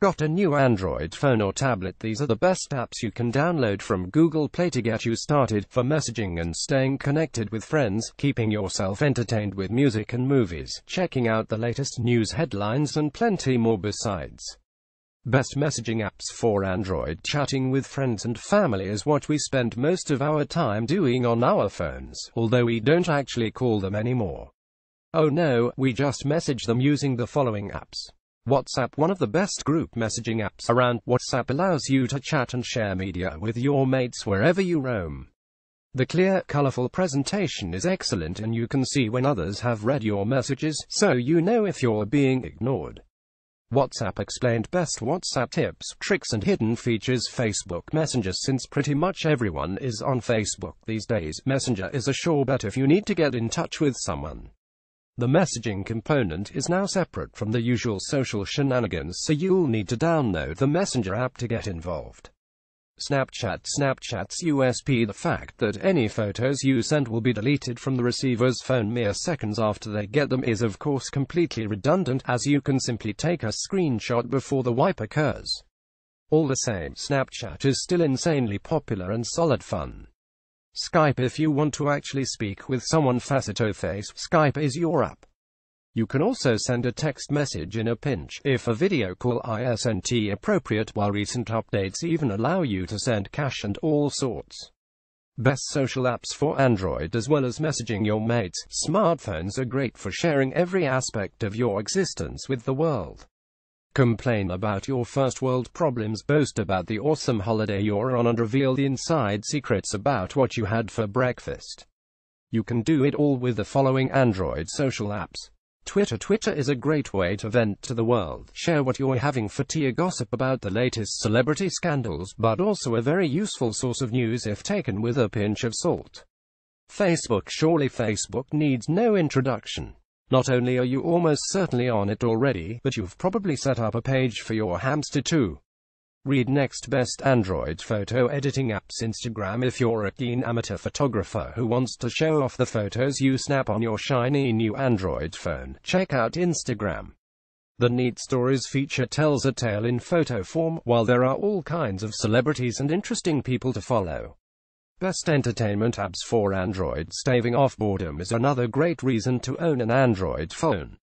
Got a new Android phone or tablet? These are the best apps you can download from Google Play to get you started for messaging and staying connected with friends, keeping yourself entertained with music and movies, checking out the latest news headlines and plenty more besides. Best messaging apps for Android Chatting with friends and family is what we spend most of our time doing on our phones, although we don't actually call them anymore. Oh no, we just message them using the following apps. WhatsApp One of the best group messaging apps around, WhatsApp allows you to chat and share media with your mates wherever you roam. The clear, colorful presentation is excellent and you can see when others have read your messages, so you know if you're being ignored. WhatsApp explained best WhatsApp tips, tricks and hidden features Facebook Messenger Since pretty much everyone is on Facebook these days, Messenger is a sure bet if you need to get in touch with someone. The messaging component is now separate from the usual social shenanigans so you'll need to download the Messenger app to get involved. Snapchat Snapchat's USP The fact that any photos you send will be deleted from the receiver's phone mere seconds after they get them is of course completely redundant, as you can simply take a screenshot before the wipe occurs. All the same, Snapchat is still insanely popular and solid fun. Skype If you want to actually speak with someone face to face, Skype is your app. You can also send a text message in a pinch, if a video call isn't appropriate, while recent updates even allow you to send cash and all sorts. Best social apps for Android as well as messaging your mates, smartphones are great for sharing every aspect of your existence with the world. Complain about your first world problems, boast about the awesome holiday you're on and reveal the inside secrets about what you had for breakfast. You can do it all with the following Android social apps. Twitter Twitter is a great way to vent to the world, share what you're having for tea gossip about the latest celebrity scandals, but also a very useful source of news if taken with a pinch of salt. Facebook Surely Facebook needs no introduction. Not only are you almost certainly on it already, but you've probably set up a page for your hamster too. Read next best Android photo editing apps Instagram if you're a keen amateur photographer who wants to show off the photos you snap on your shiny new Android phone. Check out Instagram. The Neat Stories feature tells a tale in photo form, while there are all kinds of celebrities and interesting people to follow. Best entertainment apps for Android Staving off boredom is another great reason to own an Android phone.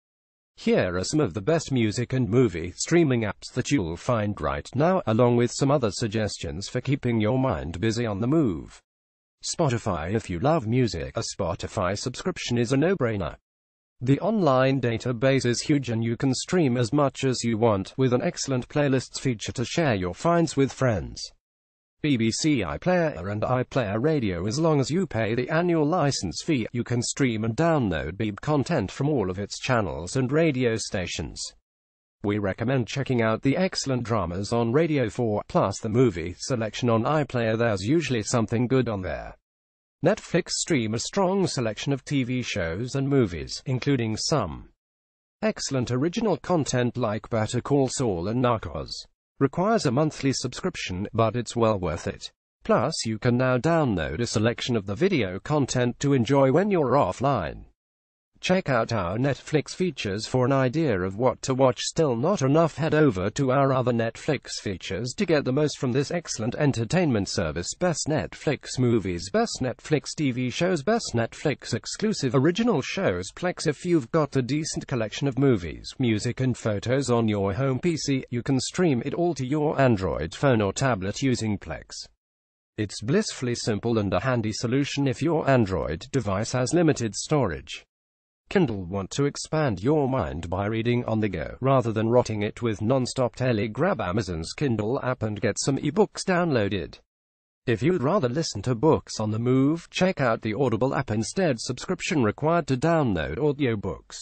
Here are some of the best music and movie streaming apps that you'll find right now, along with some other suggestions for keeping your mind busy on the move. Spotify If you love music, a Spotify subscription is a no-brainer. The online database is huge and you can stream as much as you want, with an excellent playlists feature to share your finds with friends. BBC iPlayer and iPlayer Radio As long as you pay the annual license fee, you can stream and download Beeb content from all of its channels and radio stations. We recommend checking out the excellent dramas on Radio 4, plus the movie selection on iPlayer there's usually something good on there. Netflix stream a strong selection of TV shows and movies, including some excellent original content like Better Call Saul and Narcos. Requires a monthly subscription, but it's well worth it. Plus, you can now download a selection of the video content to enjoy when you're offline. Check out our Netflix features for an idea of what to watch. Still not enough? Head over to our other Netflix features to get the most from this excellent entertainment service. Best Netflix movies, best Netflix TV shows, best Netflix exclusive original shows. Plex. If you've got a decent collection of movies, music, and photos on your home PC, you can stream it all to your Android phone or tablet using Plex. It's blissfully simple and a handy solution if your Android device has limited storage. Kindle want to expand your mind by reading on the go, rather than rotting it with non-stop tele grab Amazon's Kindle app and get some ebooks downloaded. If you'd rather listen to books on the move, check out the Audible app instead subscription required to download audiobooks.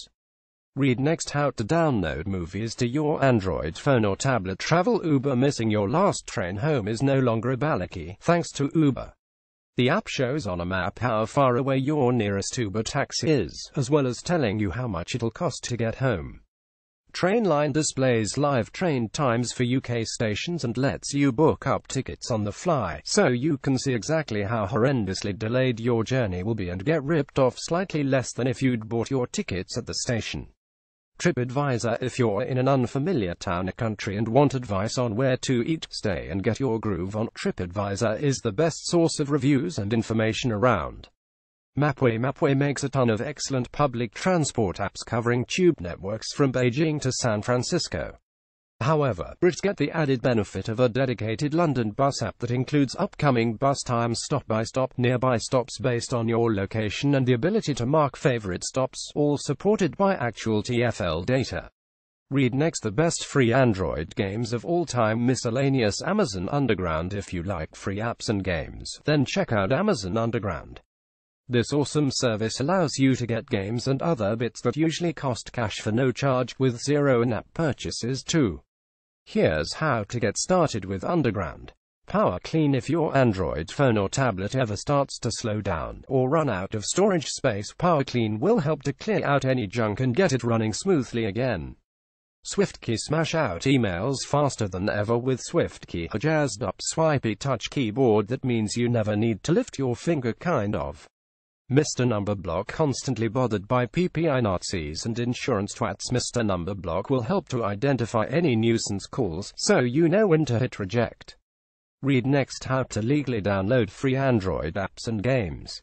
Read next how to download movies to your Android phone or tablet. Travel Uber missing your last train home is no longer a balaki, thanks to Uber. The app shows on a map how far away your nearest Uber taxi is, as well as telling you how much it'll cost to get home. Trainline displays live train times for UK stations and lets you book up tickets on the fly, so you can see exactly how horrendously delayed your journey will be and get ripped off slightly less than if you'd bought your tickets at the station. TripAdvisor if you're in an unfamiliar town or country and want advice on where to eat, stay and get your groove on, TripAdvisor is the best source of reviews and information around. Mapway Mapway makes a ton of excellent public transport apps covering tube networks from Beijing to San Francisco. However, Brits get the added benefit of a dedicated London bus app that includes upcoming bus times, stop-by-stop, nearby stops based on your location and the ability to mark favorite stops, all supported by actual TfL data. Read next the best free Android games of all time miscellaneous Amazon Underground if you like free apps and games, then check out Amazon Underground. This awesome service allows you to get games and other bits that usually cost cash for no charge, with zero in-app purchases too. Here's how to get started with Underground. Power clean if your Android phone or tablet ever starts to slow down or run out of storage space. Power clean will help to clear out any junk and get it running smoothly again. SwiftKey smash out emails faster than ever with SwiftKey, a jazzed up swipey touch keyboard that means you never need to lift your finger kind of. Mr. Number Block constantly bothered by PPI Nazis and insurance twats Mr. Number Block will help to identify any nuisance calls, so you know when to hit reject. Read next how to legally download free Android apps and games.